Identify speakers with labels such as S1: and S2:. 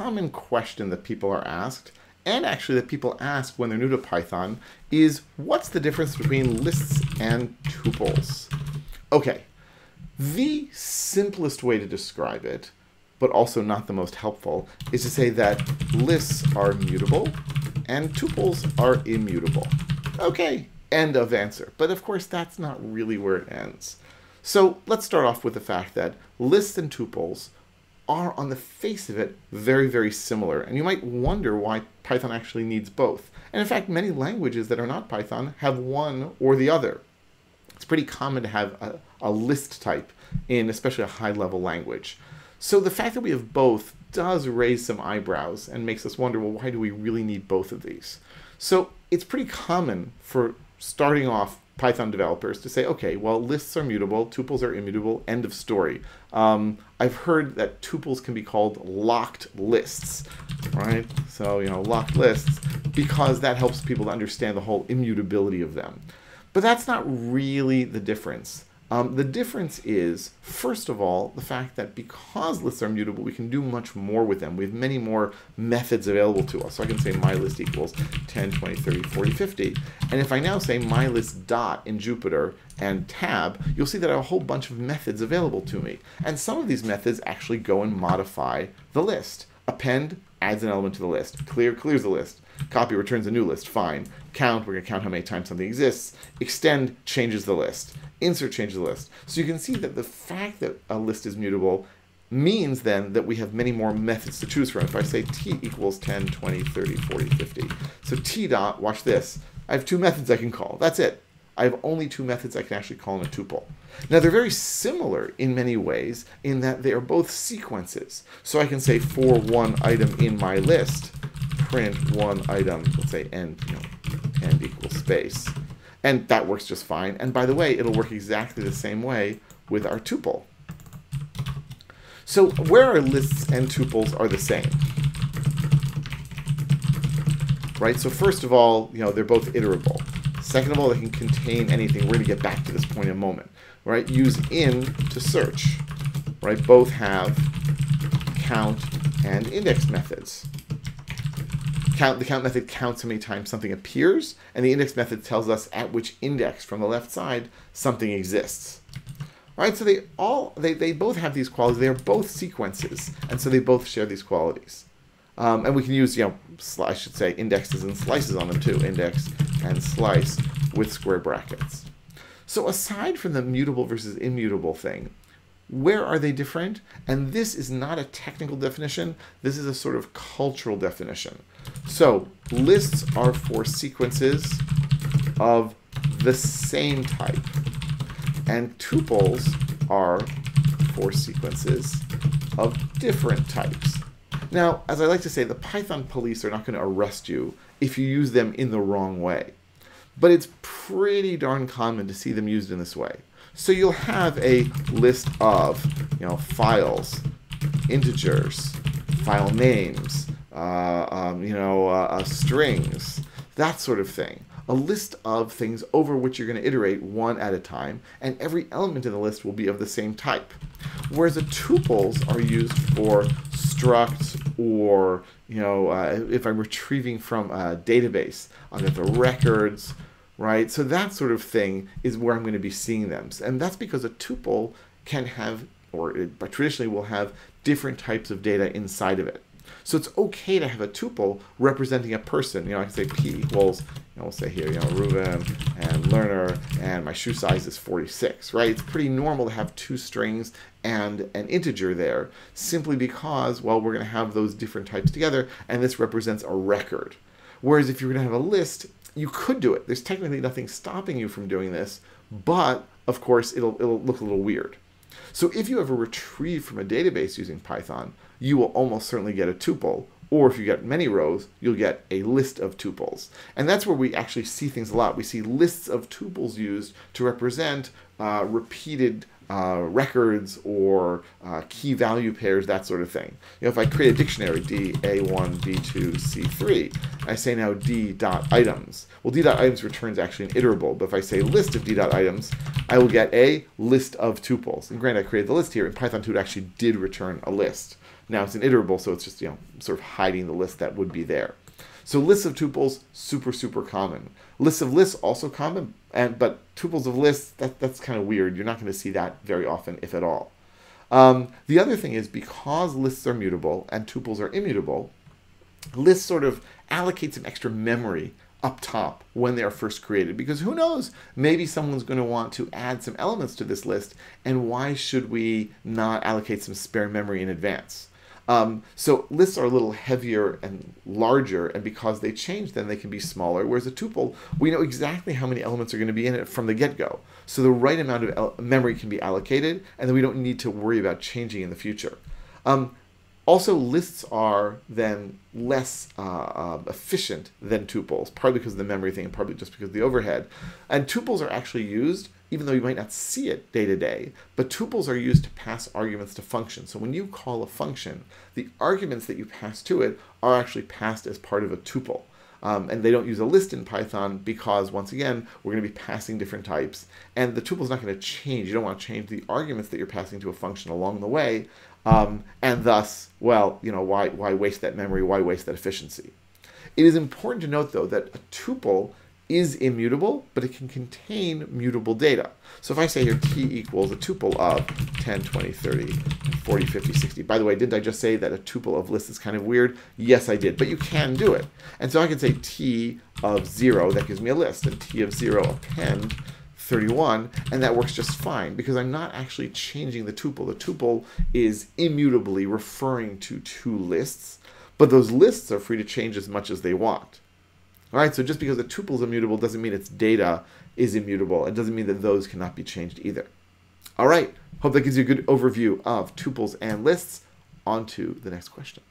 S1: common question that people are asked, and actually that people ask when they're new to Python, is what's the difference between lists and tuples? Okay, the simplest way to describe it, but also not the most helpful, is to say that lists are mutable and tuples are immutable. Okay, end of answer. But of course, that's not really where it ends. So let's start off with the fact that lists and tuples are, on the face of it, very, very similar. And you might wonder why Python actually needs both. And in fact, many languages that are not Python have one or the other. It's pretty common to have a, a list type in especially a high-level language. So the fact that we have both does raise some eyebrows and makes us wonder, well, why do we really need both of these? So it's pretty common for starting off Python developers to say, okay, well, lists are mutable, tuples are immutable, end of story. Um, I've heard that tuples can be called locked lists, right? So, you know, locked lists, because that helps people to understand the whole immutability of them. But that's not really the difference. Um, the difference is, first of all, the fact that because lists are mutable, we can do much more with them. We have many more methods available to us. So I can say my list equals 10, 20, 30, 40, 50. And if I now say my list dot in Jupyter and tab, you'll see that I have a whole bunch of methods available to me. And some of these methods actually go and modify the list. Append adds an element to the list. Clear clears the list. Copy returns a new list. Fine. Count, we're going to count how many times something exists. Extend changes the list insert changes the list. So you can see that the fact that a list is mutable means then that we have many more methods to choose from. If I say t equals 10, 20, 30, 40, 50. So t dot, watch this. I have two methods I can call. That's it. I have only two methods I can actually call in a tuple. Now they're very similar in many ways in that they are both sequences. So I can say for one item in my list, print one item, let's say end, you know, equals space. And that works just fine. And by the way, it'll work exactly the same way with our tuple. So where our lists and tuples are the same? Right, so first of all, you know, they're both iterable. Second of all, they can contain anything. We're going to get back to this point in a moment. Right, use in to search. Right, both have count and index methods count, the count method counts how many times something appears, and the index method tells us at which index from the left side something exists. Right, so they all they, they both have these qualities. They are both sequences, and so they both share these qualities. Um, and we can use, you know, I should say indexes and slices on them too. Index and slice with square brackets. So aside from the mutable versus immutable thing, where are they different? And this is not a technical definition. This is a sort of cultural definition. So lists are for sequences of the same type. And tuples are for sequences of different types. Now, as I like to say, the Python police are not going to arrest you if you use them in the wrong way. But it's pretty darn common to see them used in this way. So you'll have a list of, you know, files, integers, file names, uh, um, you know, uh, uh, strings, that sort of thing. A list of things over which you're going to iterate one at a time, and every element in the list will be of the same type. Whereas the tuples are used for structs or, you know, uh, if I'm retrieving from a database, get the records, right? So that sort of thing is where I'm going to be seeing them. And that's because a tuple can have, or it, traditionally will have, different types of data inside of it. So it's okay to have a tuple representing a person. You know, I can say P equals, you know, we'll say here, you know, Reuven and Lerner, and my shoe size is 46, right? It's pretty normal to have two strings and an integer there, simply because, well, we're going to have those different types together, and this represents a record. Whereas if you're going to have a list, you could do it. There's technically nothing stopping you from doing this, but of course, it'll, it'll look a little weird. So if you ever retrieve from a database using Python, you will almost certainly get a tuple. Or if you get many rows, you'll get a list of tuples. And that's where we actually see things a lot. We see lists of tuples used to represent uh, repeated uh, records or uh, key value pairs, that sort of thing. You know, if I create a dictionary, D, A1, B2, C3, I say now D dot items. Well, D dot items returns actually an iterable, but if I say list of D dot items, I will get a list of tuples. And granted, I created the list here, and Python 2 actually did return a list. Now it's an iterable, so it's just, you know, sort of hiding the list that would be there. So lists of tuples, super, super common. Lists of lists, also common, and but tuples of lists, that, that's kind of weird. You're not going to see that very often, if at all. Um, the other thing is because lists are mutable and tuples are immutable, lists sort of allocate some extra memory up top when they are first created because who knows maybe someone's going to want to add some elements to this list and why should we not allocate some spare memory in advance um, so lists are a little heavier and larger, and because they change, then they can be smaller. Whereas a tuple, we know exactly how many elements are going to be in it from the get-go. So the right amount of memory can be allocated, and then we don't need to worry about changing in the future. Um, also, lists are then less uh, uh, efficient than tuples, partly because of the memory thing and partly just because of the overhead. And tuples are actually used even though you might not see it day to day, but tuples are used to pass arguments to functions. So when you call a function, the arguments that you pass to it are actually passed as part of a tuple. Um, and they don't use a list in Python because, once again, we're going to be passing different types. And the tuple is not going to change. You don't want to change the arguments that you're passing to a function along the way. Um, and thus, well, you know, why, why waste that memory? Why waste that efficiency? It is important to note, though, that a tuple is immutable, but it can contain mutable data. So if I say here t equals a tuple of 10, 20, 30, 40, 50, 60. By the way, didn't I just say that a tuple of lists is kind of weird? Yes, I did, but you can do it. And so I can say t of 0, that gives me a list, and t of 0 append 31, and that works just fine because I'm not actually changing the tuple. The tuple is immutably referring to two lists, but those lists are free to change as much as they want. All right, so just because a tuple is immutable doesn't mean its data is immutable. It doesn't mean that those cannot be changed either. All right, hope that gives you a good overview of tuples and lists. On to the next question.